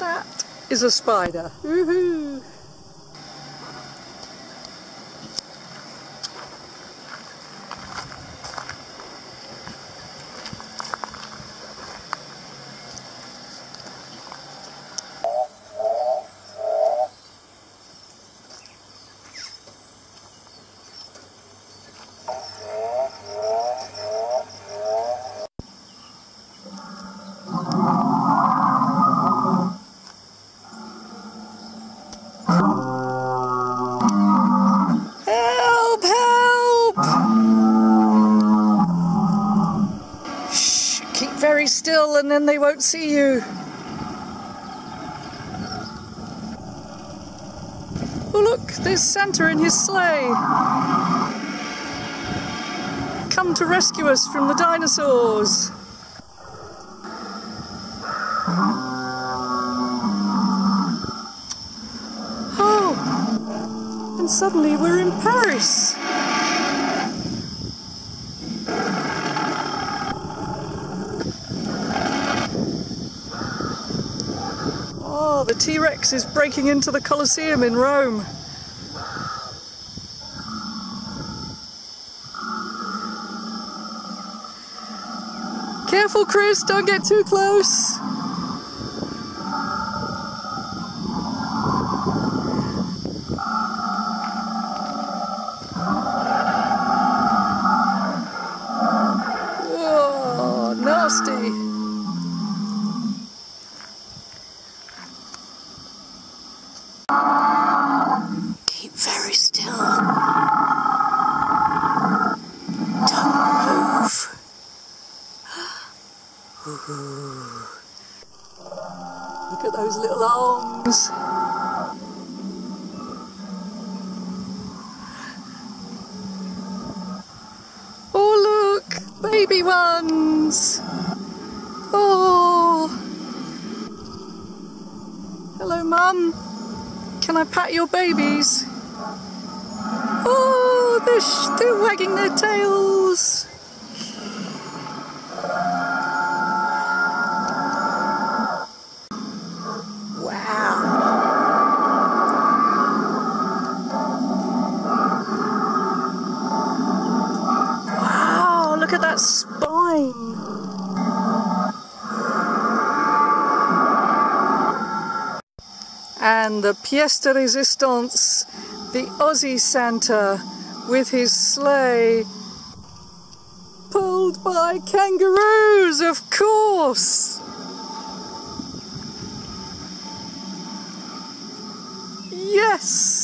That is a spider. Woohoo! Very still and then they won't see you. Oh look, there's Santa in his sleigh. Come to rescue us from the dinosaurs. Oh, and suddenly we're in Paris. The T Rex is breaking into the Colosseum in Rome. Careful, Chris, don't get too close. Oh, nasty. Keep very still. Don't move. Ooh. Look at those little arms. Oh, look, baby ones. Oh. Hello, Mum. Can I pat your babies? Oh, they're, they're wagging their tails. And the pièce de résistance, the Aussie Santa with his sleigh, pulled by kangaroos, of course. Yes!